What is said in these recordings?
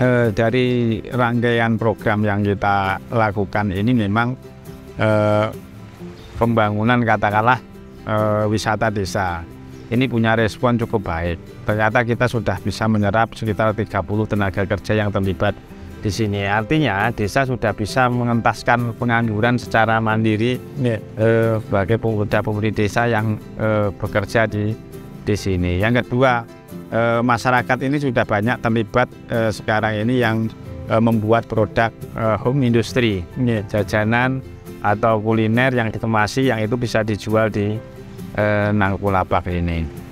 eh, dari rangkaian program yang kita lakukan ini memang eh, pembangunan katakanlah eh, wisata desa ini punya respon cukup baik. Ternyata kita sudah bisa menyerap sekitar 30 tenaga kerja yang terlibat di sini. Artinya desa sudah bisa mengentaskan pengangguran secara mandiri Yeah. eh, sebagai pemuda-pemudi desa yang eh, bekerja di di sini. Yang kedua, eh, masyarakat ini sudah banyak terlibat eh, sekarang ini yang eh, membuat produk eh, home industry, Yeah. jajanan atau kuliner yang dikemasi yang itu bisa dijual di eh, Nangkulapak ini.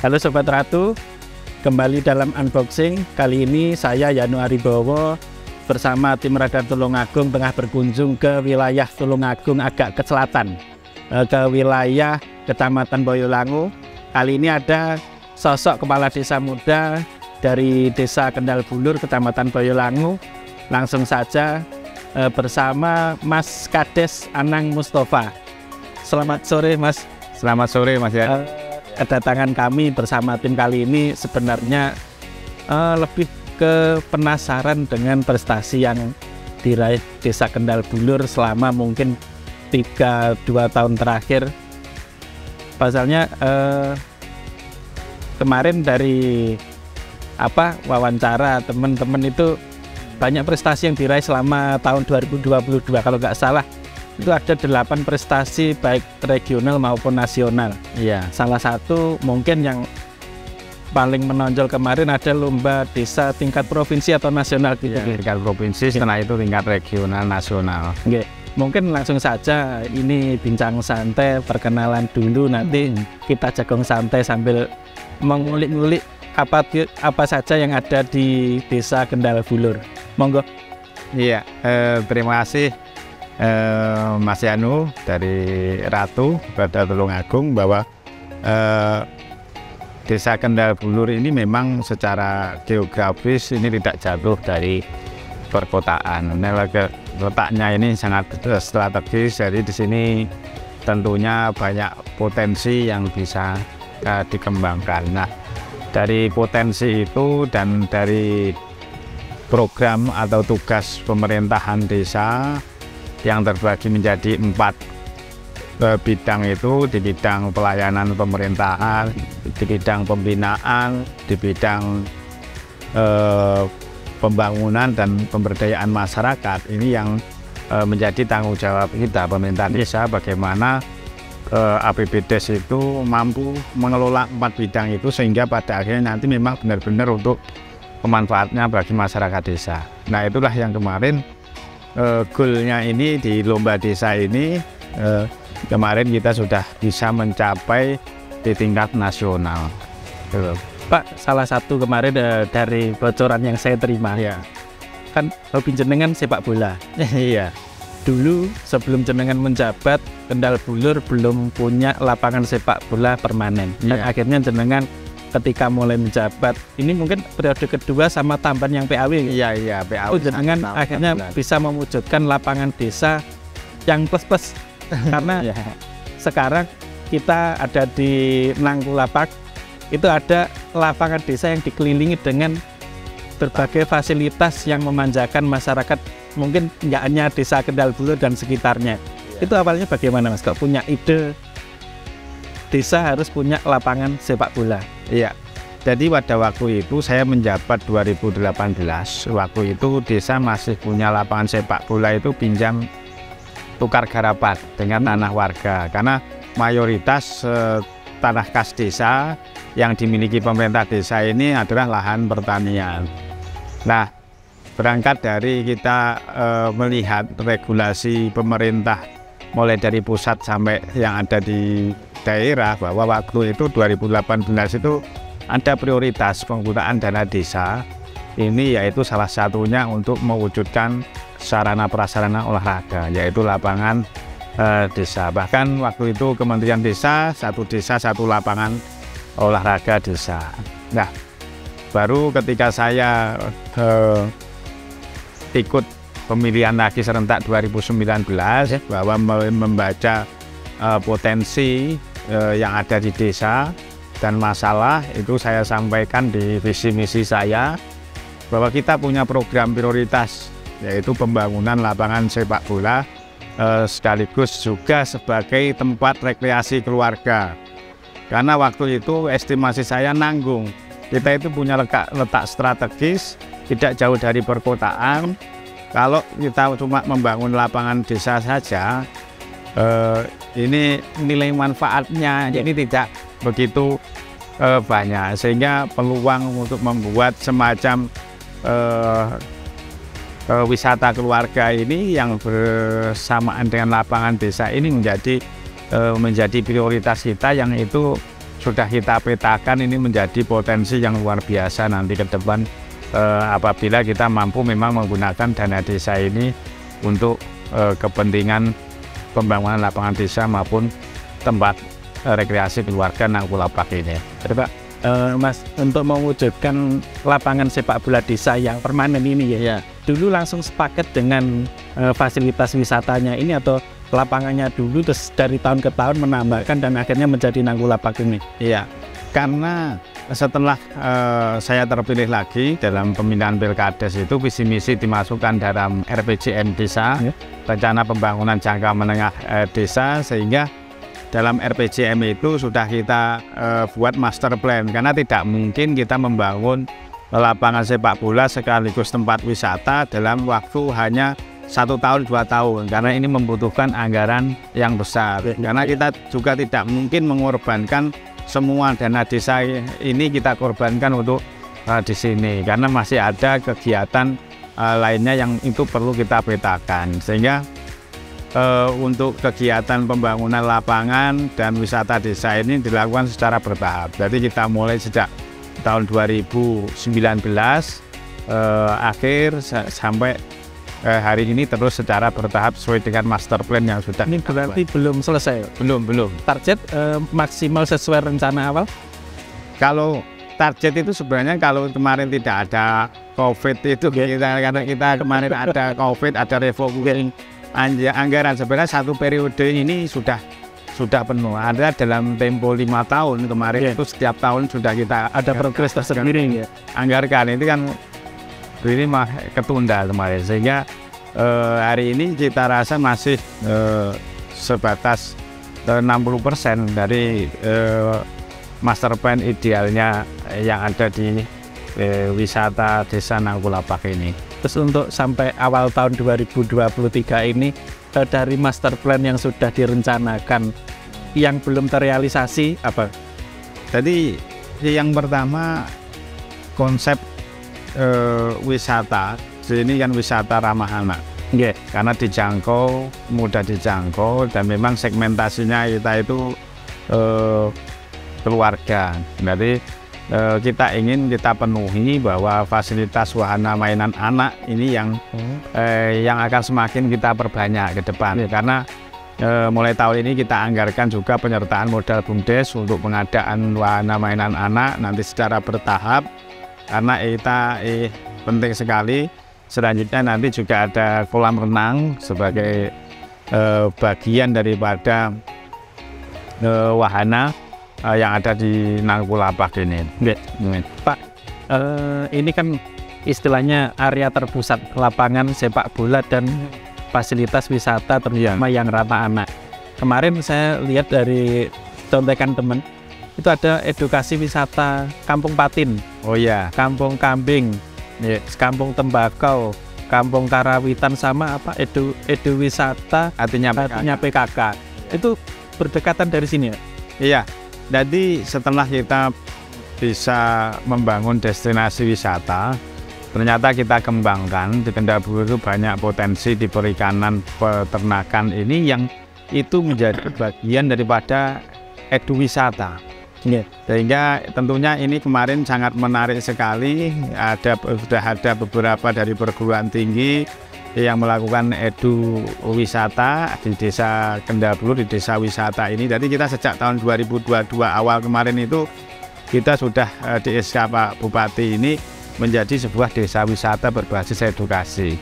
Halo Sobat Ratu, kembali dalam unboxing. Kali ini saya Yanu Aribowo bersama tim Radar Tulungagung tengah berkunjung ke wilayah Tulungagung agak ke selatan, eh, ke wilayah Kecamatan Boyolangu. Kali ini ada sosok kepala desa muda dari Desa Kendal Bulur, Kecamatan Boyolangu. Langsung saja eh, bersama Mas Kades Anang Mustafa. Selamat sore Mas. Selamat sore Mas ya. Eh, kedatangan kami bersama tim kali ini sebenarnya eh, lebih ke penasaran dengan prestasi yang diraih Desa Kendal Bulur selama mungkin 3 2 tahun terakhir. Pasalnya eh, kemarin dari apa wawancara teman-teman itu banyak prestasi yang diraih selama tahun 2022 kalau nggak salah itu ada delapan prestasi baik regional maupun nasional. Iya. Salah satu mungkin yang paling menonjol kemarin ada lomba desa tingkat provinsi atau nasional gitu. Iya, tingkat provinsi, setelah itu tingkat regional, nasional. Oke, Mungkin langsung saja ini bincang santai perkenalan dulu nanti kita jagung santai sambil mengulik-ngulik apa apa saja yang ada di Desa Kendal Bulur. Monggo. Iya, eh, terima kasih eh, Mas Yanu dari Ratu pada Tulungagung bahwa eh, Desa Kendal Bulur ini memang secara geografis ini tidak jauh dari perkotaan. Nah, le- letaknya ini sangat strategis, jadi di sini tentunya banyak potensi yang bisa eh, dikembangkan. Nah, dari potensi itu dan dari program atau tugas pemerintahan desa yang terbagi menjadi empat bidang itu di bidang pelayanan pemerintahan, di bidang pembinaan, di bidang eh, pembangunan dan pemberdayaan masyarakat ini yang eh, menjadi tanggung jawab kita pemerintah desa bagaimana eh, APBDes itu mampu mengelola empat bidang itu sehingga pada akhirnya nanti memang benar-benar untuk pemanfaatnya bagi masyarakat desa. Nah itulah yang kemarin eh, goalnya ini di lomba desa ini eh, kemarin kita sudah bisa mencapai di tingkat nasional. Pak, salah satu kemarin eh, dari bocoran yang saya terima Ya, kan hobi jenengan sepak bola. iya, Dulu sebelum jenengan menjabat, Kendal Bulur belum punya lapangan sepak bola permanen. Dan Iya. akhirnya jenengan ketika mulai menjabat, ini mungkin periode kedua sama tamban yang PAW. iya, iya. PAU Oh, sangat- akhirnya sangat bisa mewujudkan lapangan desa yang plus-plus. Karena Iya. sekarang kita ada di Nangkulapak, itu ada lapangan desa yang dikelilingi dengan berbagai fasilitas yang memanjakan masyarakat mungkin nggak hanya desa Kendal Bulur dan sekitarnya. Itu awalnya bagaimana mas? Kok punya ide desa harus punya lapangan sepak bola? Iya. Jadi pada waktu itu saya menjabat 2018. Waktu itu desa masih punya lapangan sepak bola itu pinjam tukar garapat dengan tanah warga karena mayoritas eh, tanah kas desa yang dimiliki pemerintah desa ini adalah lahan pertanian. Nah, berangkat dari kita eh, melihat regulasi pemerintah mulai dari pusat sampai yang ada di daerah bahwa waktu itu 2018 itu ada prioritas penggunaan dana desa. Ini yaitu salah satunya untuk mewujudkan sarana prasarana olahraga yaitu lapangan eh, desa. Bahkan waktu itu Kementerian Desa satu desa satu lapangan olahraga desa. Nah baru ketika saya eh, ikut pemilihan lagi serentak 2019 bahwa membaca eh, potensi eh, yang ada di desa dan masalah itu saya sampaikan di visi misi saya bahwa kita punya program prioritas yaitu pembangunan lapangan sepak bola eh, sekaligus juga sebagai tempat rekreasi keluarga. Karena waktu itu estimasi saya nanggung. Kita itu punya letak, letak strategis tidak jauh dari perkotaan kalau kita cuma membangun lapangan desa saja eh, ini nilai manfaatnya ini tidak begitu uh, banyak. Sehingga peluang untuk membuat semacam uh, uh, wisata keluarga ini yang bersamaan dengan lapangan desa ini menjadi uh, menjadi prioritas kita yang itu sudah kita petakan ini menjadi potensi yang luar biasa nanti ke depan uh, apabila kita mampu memang menggunakan dana desa ini untuk uh, kepentingan pembangunan lapangan desa maupun tempat uh, rekreasi keluarga Nangkulapak ini. Jadi Pak, uh, Mas untuk mewujudkan lapangan sepak bola desa yang permanen ini ya, ya. dulu langsung sepaket dengan fasilitas wisatanya ini atau lapangannya dulu terus dari tahun ke tahun menambahkan dan akhirnya menjadi Nangkulapak ini. Iya, karena setelah uh, saya terpilih lagi dalam pemilihan pilkades itu visi misi dimasukkan dalam RPJM desa ya. rencana pembangunan jangka menengah uh, desa sehingga dalam RPJM itu sudah kita uh, buat master plan. Karena tidak mungkin kita membangun lapangan sepak bola sekaligus tempat wisata dalam waktu hanya satu tahun dua tahun. Karena ini membutuhkan anggaran yang besar. Karena kita juga tidak mungkin mengorbankan semua dana desa ini kita korbankan untuk uh, di sini karena masih ada kegiatan uh, lainnya yang itu perlu kita petakan sehingga uh, untuk kegiatan pembangunan lapangan dan wisata desa ini dilakukan secara bertahap. Jadi kita mulai sejak tahun 2019 uh, akhir sampai uh, hari ini terus secara bertahap sesuai dengan master plan yang sudah. Ini berarti belum selesai. Belum belum. Target uh, maksimal sesuai rencana awal? Kalau target itu sebenarnya kalau kemarin tidak ada COVID itu kita karena kita kemarin ada COVID ada refocusing anggaran sebenarnya satu periode ini sudah sudah penuh. Ada dalam tempo lima tahun kemarin yeah. itu setiap tahun sudah kita ada progres tersendiri ya. Anggarkan itu kan ini mah ketunda kemarin sehingga eh, hari ini kita rasa masih eh, sebatas eh, 60% dari eh, master plan idealnya yang ada di eh, wisata desa Nangkulapak ini. Terus untuk sampai awal tahun 2023 ini eh, dari master plan yang sudah direncanakan yang belum terrealisasi apa? Jadi yang pertama konsep eh, wisata ini kan wisata ramah anak. Yeah. Karena dijangkau, mudah dijangkau dan memang segmentasinya kita itu eh, keluarga. Jadi eh, kita ingin kita penuhi bahwa fasilitas wahana mainan anak ini yang hmm. eh, yang akan semakin kita perbanyak ke depan ya. karena eh, mulai tahun ini kita anggarkan juga penyertaan modal bumdes untuk pengadaan wahana mainan anak nanti secara bertahap karena kita eh, penting sekali selanjutnya nanti juga ada kolam renang sebagai eh, bagian daripada eh, wahana uh, yang ada di Nangkulapak ini. Pak, uh, ini kan istilahnya area terpusat lapangan sepak bola dan fasilitas wisata terutama yeah. yang ramah anak. Kemarin saya lihat dari contekan teman itu ada edukasi wisata Kampung Patin, Oh iya, Kampung Kambing, Iya. Kampung Tembakau, Kampung Karawitan sama apa edu edu wisata artinya artinya PKK. Itu berdekatan dari sini ya. Iya, jadi setelah kita bisa membangun destinasi wisata, ternyata kita kembangkan di Kendaburu itu banyak potensi di perikanan peternakan ini yang itu menjadi bagian daripada edu wisata. Iya. Sehingga tentunya ini kemarin sangat menarik sekali. Ada sudah ada beberapa dari perguruan tinggi yang melakukan edu wisata di desa Kendabulur di desa wisata ini. Jadi kita sejak tahun 2022 awal kemarin itu kita sudah eh, di SK Pak Bupati ini menjadi sebuah desa wisata berbasis edukasi.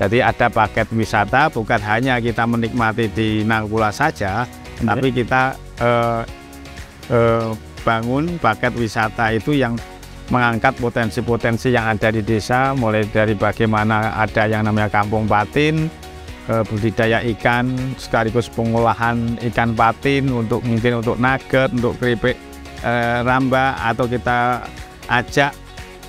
Jadi ada paket wisata bukan hanya kita menikmati di Nangkula saja, tapi kita eh, eh, bangun paket wisata itu yang mengangkat potensi-potensi yang ada di desa mulai dari bagaimana ada yang namanya kampung patin eh, budidaya ikan sekaligus pengolahan ikan patin untuk mungkin untuk nugget untuk keripik eh, ramba atau kita ajak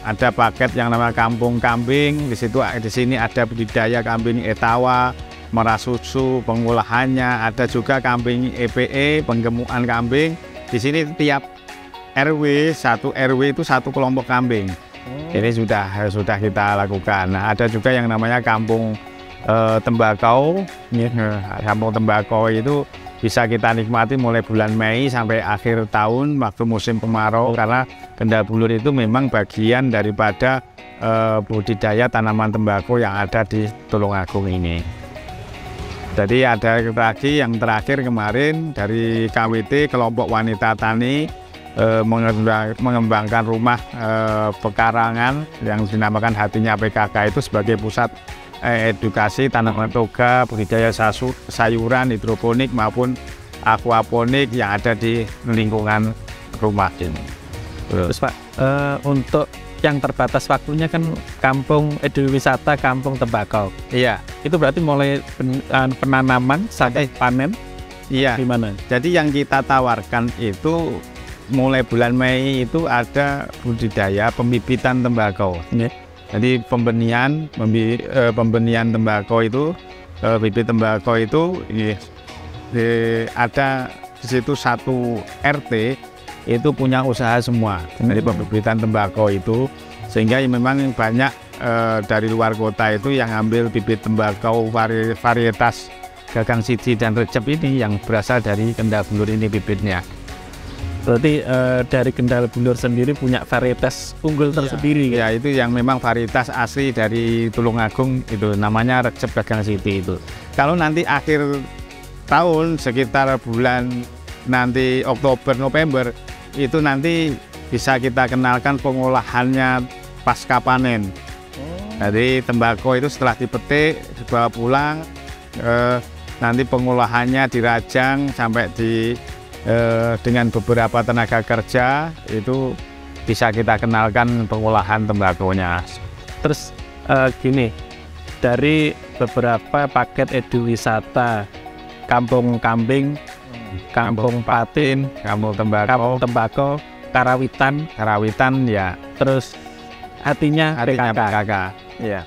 ada paket yang namanya kampung kambing. Di situ di sini ada budidaya kambing etawa merah susu pengolahannya. Ada juga kambing EPE penggemukan kambing di sini tiap RW satu RW itu satu kelompok kambing. Ini sudah sudah kita lakukan. Nah, ada juga yang namanya kampung eh, tembakau. Eh, kampung tembakau itu bisa kita nikmati mulai bulan Mei sampai akhir tahun waktu musim kemarau. Karena Kendabulur itu memang bagian daripada eh, budidaya tanaman tembakau yang ada di Tulungagung ini. Jadi ada lagi yang terakhir kemarin dari KWT kelompok wanita tani eh, mengembang- mengembangkan rumah eh, pekarangan yang dinamakan hatinya PKK itu sebagai pusat eh, edukasi tanaman toga, budidaya sayuran, hidroponik maupun aquaponik yang ada di lingkungan rumah ini. Terus Pak, untuk yang terbatas waktunya kan kampung edu wisata Kampung Tembakau. Iya, Itu berarti mulai pen- eh, penanaman sampai panen iya. gimana? Jadi yang kita tawarkan itu mulai bulan Mei itu ada budidaya pembibitan tembakau. Iya. Jadi pembenihan membi- eh, pembenihan tembakau itu eh, bibit tembakau itu ini, di- ada di situ satu RT itu punya usaha semua dari pembibitan tembakau itu sehingga memang banyak eh, dari luar kota itu yang ambil bibit tembakau vari- varietas gagang siji dan recep ini yang berasal dari Kendabulur ini bibitnya. Berarti eh, dari Kendal Bulur sendiri punya varietas unggul tersendiri kan? Ya itu yang memang varietas asli dari Tulungagung itu namanya recep gagang siti itu. Kalau nanti akhir tahun sekitar bulan nanti Oktober November itu nanti bisa kita kenalkan pengolahannya pasca panen. Jadi tembakau itu setelah dipetik dibawa pulang eh, nanti pengolahannya dirajang sampai di eh, dengan beberapa tenaga kerja itu bisa kita kenalkan pengolahan tembakonya. Terus eh, gini, dari beberapa paket edu wisata Kampung Kambing, Kampung Patin, Kamu tembakau, Kampung Tembakau, Karawitan, karawitan ya terus artinya artinya PKK. PKK. Ya.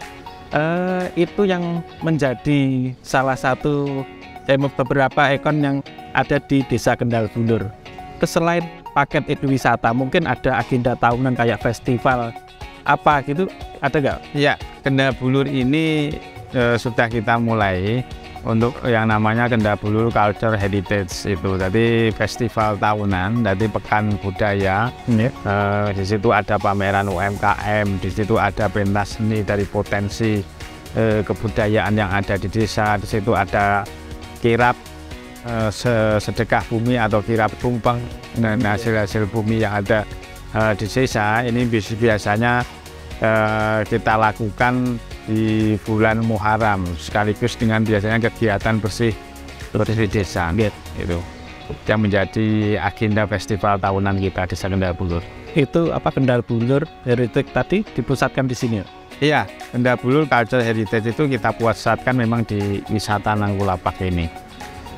Eh, itu yang menjadi salah satu eh, beberapa ikon yang ada di Desa Kendal Bulur. Terus selain paket edu wisata, mungkin ada agenda tahunan kayak festival apa gitu, ada nggak? Ya, Kendabulur ini eh, sudah kita mulai untuk yang namanya Kendabulur Culture Heritage itu. Jadi festival tahunan, jadi pekan budaya. Eh, di situ ada pameran UMKM, di situ ada pentas seni dari potensi eh, kebudayaan yang ada di desa. Di situ ada kirap se- sedekah bumi atau kirap tumpeng dan hasil-hasil bumi yang ada eh, di desa. Ini biasanya eh, kita lakukan di bulan Muharram sekaligus dengan biasanya kegiatan bersih bersih desa itu yang menjadi agenda festival tahunan kita di Kendal Bulur. Itu apa Kendal Bulur Heritage tadi dipusatkan di sini ya? Iya, Kendal Bulur Culture Heritage itu kita pusatkan memang di wisata Nanggulapak ini.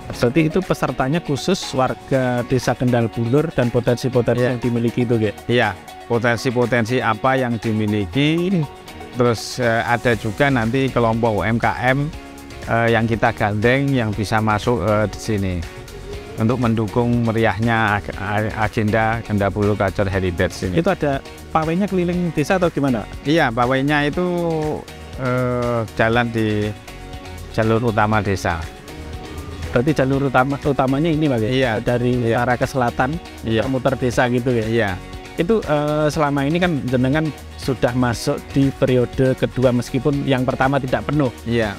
Berarti itu pesertanya khusus warga desa Kendal Bulur dan potensi-potensi Iya. yang dimiliki itu, Ge. Iya, potensi-potensi apa yang dimiliki, terus eh, ada juga nanti kelompok UMKM eh, yang kita gandeng yang bisa masuk eh, di sini untuk mendukung meriahnya agenda Kendabulu Culture Heritage ini. Itu ada pawainya keliling desa atau gimana? Iya, pawainya itu eh, jalan di jalur utama desa. Berarti jalur utama utamanya ini, Pak, Ge? Iya. Dari Iya. arah ke selatan, Iya, muter desa gitu, ya. iya, Itu eh, selama ini kan jenengan sudah masuk di periode kedua meskipun yang pertama tidak penuh. iya,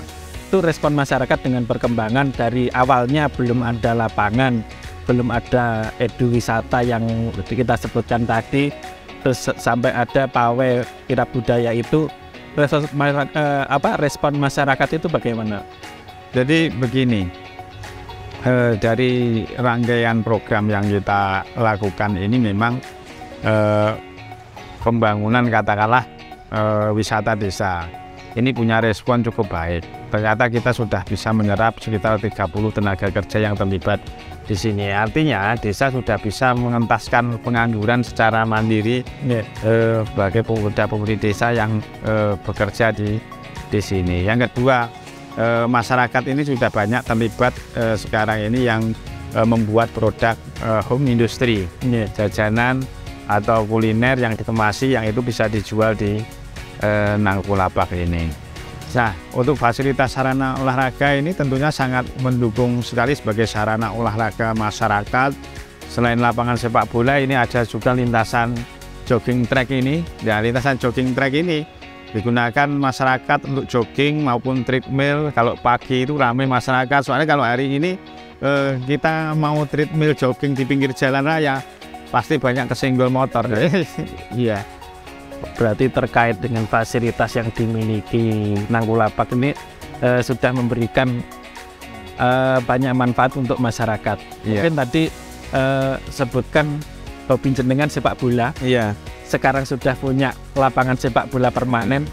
itu respon masyarakat dengan perkembangan dari awalnya belum ada lapangan, belum ada edu wisata yang kita sebutkan tadi, terus sampai ada pawai kirab budaya itu respon, mara- eh, apa respon masyarakat itu bagaimana? Jadi begini, eh, dari rangkaian program yang kita lakukan ini memang eh, pembangunan katakanlah eh, wisata desa ini punya respon cukup baik. Ternyata kita sudah bisa menyerap sekitar 30 tenaga kerja yang terlibat di sini. Artinya desa sudah bisa mengentaskan pengangguran secara mandiri Ya. eh, sebagai pemuda-pemudi desa yang eh, bekerja di di sini. Yang kedua, eh, masyarakat ini sudah banyak terlibat eh, sekarang ini yang eh, membuat produk eh, home industry, Ya. jajanan atau kuliner yang dikemasi yang itu bisa dijual di eh, Nangkulapak ini. Nah, untuk fasilitas sarana olahraga ini tentunya sangat mendukung sekali sebagai sarana olahraga masyarakat. Selain lapangan sepak bola ini ada juga lintasan jogging track ini. Dan lintasan jogging track ini digunakan masyarakat untuk jogging maupun treadmill. Kalau pagi itu ramai masyarakat. Soalnya kalau hari ini eh, kita mau treadmill jogging di pinggir jalan raya pasti banyak kesenggol motor. Iya. Berarti terkait dengan fasilitas yang dimiliki Nanggulapak ini eh, sudah memberikan eh, banyak manfaat untuk masyarakat. Iya. Mungkin tadi eh, sebutkan hobi jenengan sepak bola. Iya. sekarang sudah punya lapangan sepak bola permanen.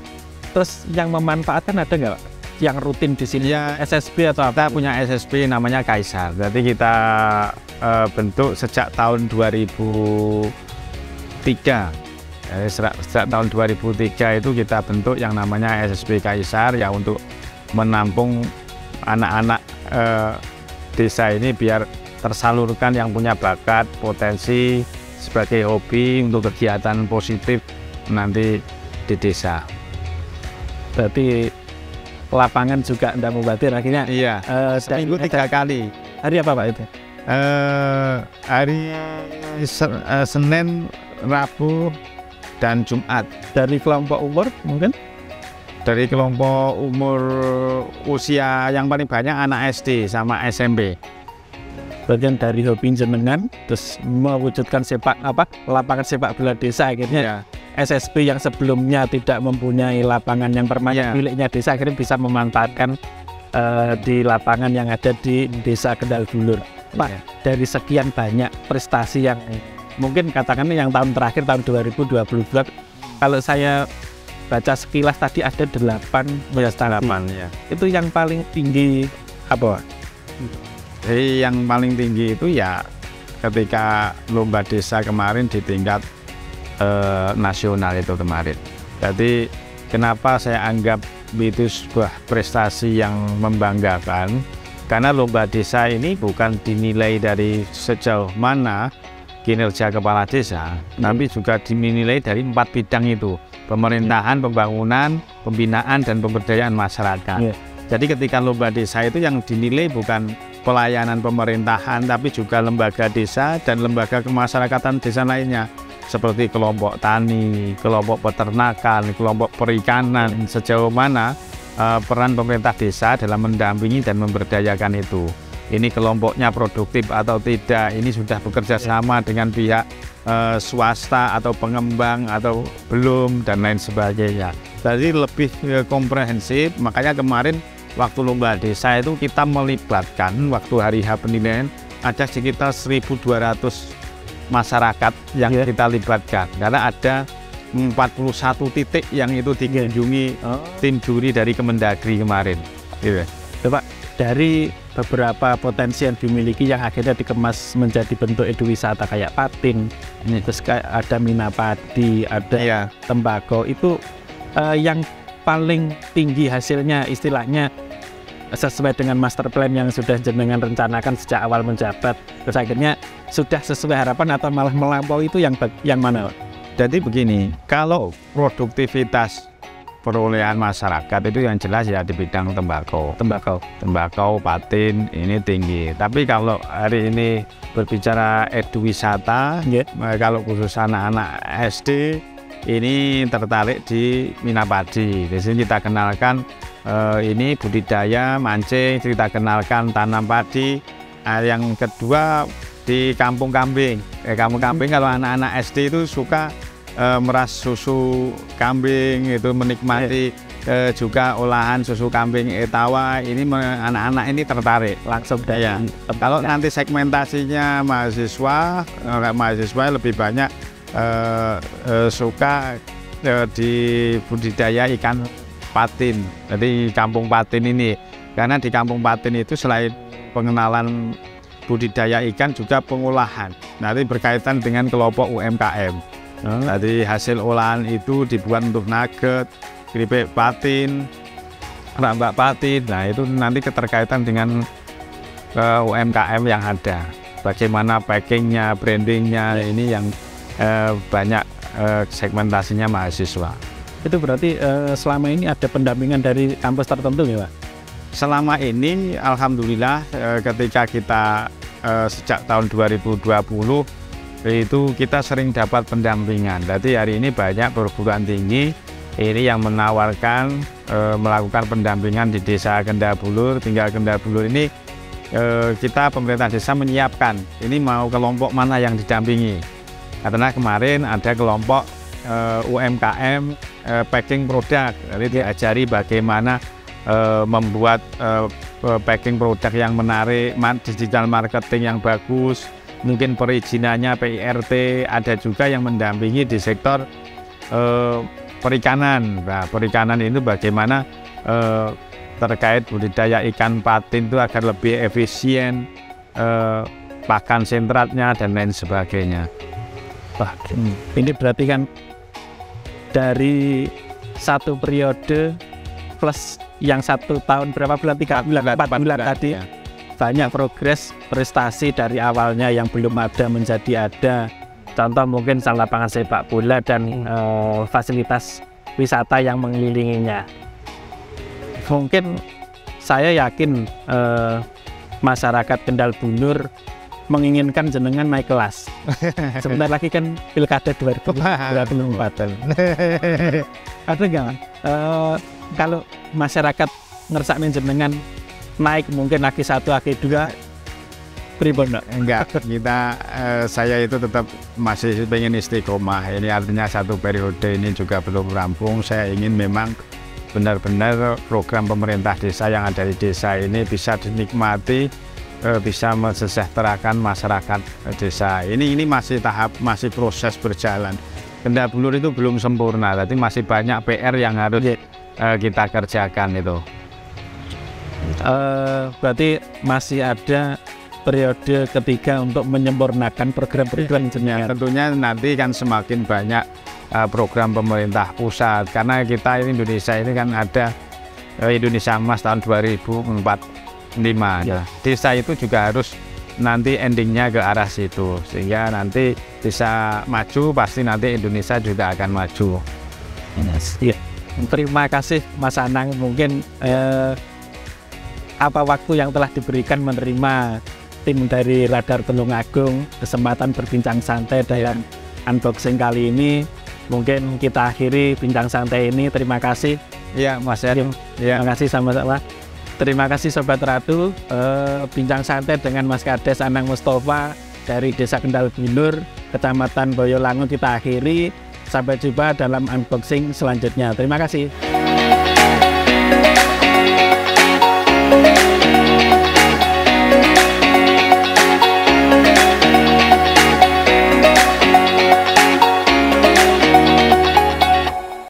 Terus yang memanfaatkan ada nggak? Pak? Yang rutin di sini Iya. SSB atau Kita apa? punya SSB namanya Kaisar. Jadi kita eh, bentuk sejak tahun 2003. Eh, sejak, sejak tahun 2003 itu kita bentuk yang namanya SSB Kaisar ya untuk menampung anak-anak eh, desa ini biar tersalurkan yang punya bakat, potensi sebagai hobi untuk kegiatan positif nanti di desa. Berarti lapangan juga tidak mubatir akhirnya. Iya. eh, Seminggu tiga kali. Hari apa Pak itu? Eh, hari Se- eh, Senin, Rabu, dan Jumat Dari kelompok umur mungkin? dari kelompok umur usia yang paling banyak anak SD sama SMP. Bagian dari hobi jenengan, terus mewujudkan sepak apa lapangan sepak bola desa akhirnya Ya, SSB yang sebelumnya tidak mempunyai lapangan yang permanen Iya. miliknya desa akhirnya bisa memanfaatkan eh, di lapangan yang ada di desa Kendal Bulur. Pak, Iya. dari sekian banyak prestasi yang mungkin katakanlah yang tahun terakhir tahun 2022 kalau saya baca sekilas tadi ada delapan prestasi. Delapan ya. Itu yang paling tinggi apa? Jadi yang paling tinggi itu ya ketika lomba desa kemarin di tingkat eh, nasional itu kemarin. Jadi kenapa saya anggap itu sebuah prestasi yang membanggakan? Karena lomba desa ini bukan dinilai dari sejauh mana kinerja kepala desa, tapi juga dinilai dari empat bidang itu: pemerintahan, pembangunan, pembinaan, dan pemberdayaan masyarakat. Iya. Jadi ketika lomba desa itu yang dinilai bukan pelayanan pemerintahan, tapi juga lembaga desa dan lembaga kemasyarakatan desa lainnya seperti kelompok tani, kelompok peternakan, kelompok perikanan, sejauh mana eh, peran pemerintah desa dalam mendampingi dan memberdayakan itu. Ini kelompoknya produktif atau tidak, ini sudah bekerja sama dengan pihak eh, swasta atau pengembang atau belum dan lain sebagainya. Jadi lebih eh, komprehensif, makanya kemarin waktu lomba desa itu kita melibatkan waktu hari H penilaian ada sekitar 1.200 masyarakat yang Iya. kita libatkan karena ada 41 titik yang itu dikunjungi Oh. tim juri dari Kemendagri kemarin. Gitu. dari beberapa potensi yang dimiliki yang akhirnya dikemas menjadi bentuk eduwisata kayak patin, ini terus kayak ada mina padi, ada Iya. tembakau itu eh, yang paling tinggi hasilnya istilahnya sesuai dengan master plan yang sudah jenengan rencanakan sejak awal menjabat terus akhirnya sudah sesuai harapan atau malah melampaui itu yang yang mana? Jadi begini, kalau produktivitas perolehan masyarakat itu yang jelas ya di bidang tembakau. tembakau Tembakau, patin ini tinggi. Tapi kalau hari ini berbicara eduwisata, Nggih. eh, kalau khusus anak-anak SD ini tertarik di Minapadi. Di sini kita kenalkan eh, ini budidaya mancing, kita kenalkan tanam padi. Ah, yang kedua di kampung kambing. Eh, kampung kambing kalau anak-anak SD itu suka eh, meras susu kambing itu menikmati eh, juga olahan susu kambing etawa. Ini anak-anak ini tertarik. langsung Ya. Kalau nanti segmentasinya mahasiswa, eh, mahasiswa lebih banyak eh, eh, suka eh, di budidaya ikan patin. Jadi kampung patin ini, karena di kampung patin itu selain pengenalan budidaya ikan juga pengolahan. Nanti berkaitan dengan kelompok UMKM. Oh, Jadi hasil olahan itu dibuat untuk nugget, keripik patin, rambak patin. Nah itu nanti keterkaitan dengan eh, UMKM yang ada. Bagaimana packingnya, brandingnya ini yang eh, banyak eh, segmentasinya mahasiswa. Itu berarti eh, selama ini ada pendampingan dari kampus tertentu ya Pak? Selama ini, alhamdulillah, eh, ketika kita eh, sejak tahun 2020 itu kita sering dapat pendampingan. Jadi hari ini banyak perguruan tinggi ini yang menawarkan melakukan pendampingan di desa Kendabulur. Tinggal Kendabulur ini kita pemerintah desa menyiapkan ini mau kelompok mana yang didampingi. Karena kemarin ada kelompok eh, UMKM eh, packing produk. Jadi diajari bagaimana eh, membuat eh, packing produk yang menarik, digital marketing yang bagus, mungkin perizinannya PIRT, ada juga yang mendampingi di sektor eh, perikanan. Nah, perikanan itu bagaimana eh, terkait budidaya ikan patin itu agar lebih efisien, eh, pakan sentratnya dan lain sebagainya. Wah, ini berarti kan dari satu periode plus yang satu tahun berapa? Bulan tiga bulan empat bulan tadi. ya. banyak progres prestasi dari awalnya yang belum ada menjadi ada. Contoh mungkin sang lapangan sepak bola dan eh, fasilitas wisata yang mengelilinginya. Mungkin saya yakin eh, masyarakat Kendal Bunur menginginkan jenengan naik kelas sebentar lagi kan pilkada 2024 ada nggak? Eh, kalau masyarakat ngersakin jenengan naik mungkin lagi satu lagi dua pribon? Enggak, kita eh, saya itu tetap masih pengen istiqomah. Ini artinya satu periode ini juga belum rampung. Saya ingin memang benar-benar program pemerintah desa yang ada di desa ini bisa dinikmati, eh, bisa mensejahterakan masyarakat eh, desa. Ini ini masih tahap, masih proses berjalan. Kendal Bulur itu belum sempurna, tapi masih banyak PR yang harus eh, kita kerjakan itu. Eh, berarti masih ada periode ketiga untuk menyempurnakan program-program Ya, tentunya nanti kan semakin banyak uh, program pemerintah pusat karena kita ini Indonesia ini kan ada uh, Indonesia Emas tahun 2045. Ya. Nah, desa itu juga harus nanti endingnya ke arah situ sehingga nanti bisa maju pasti nanti Indonesia juga akan maju. Iya. Terima kasih Mas Anang mungkin eh, apa waktu yang telah diberikan menerima tim dari Radar Tulungagung kesempatan berbincang santai dalam unboxing kali ini mungkin kita akhiri bincang santai ini terima kasih Iya, Mas Ed. Ya. terima kasih sama-sama terima kasih Sobat Ratu. Eh, bincang santai dengan Mas Kades Anang Mustafa dari Desa Kendal Bulur Kecamatan Boyolangu kita akhiri. Sampai jumpa dalam unboxing selanjutnya. Terima kasih